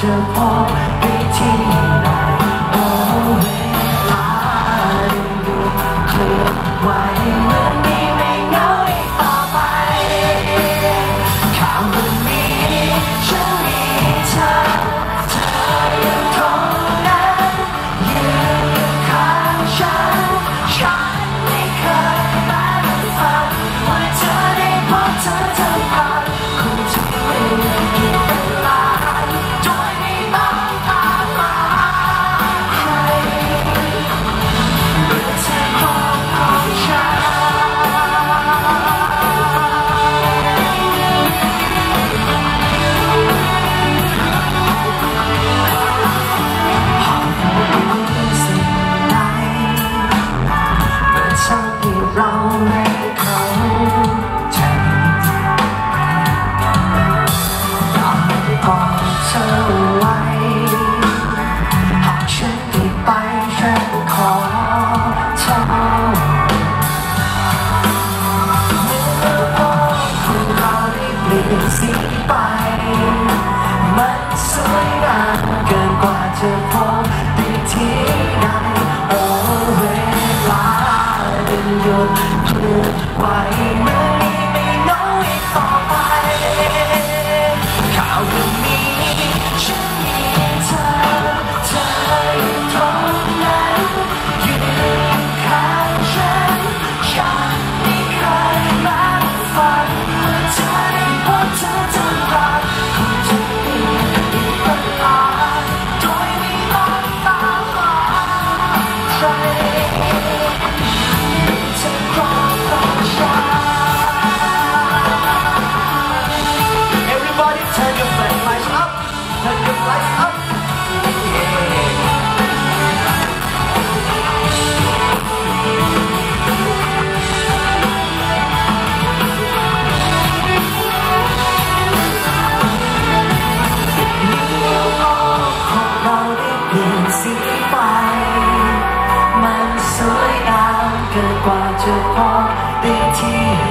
着跑，一起。 ไ still the tears.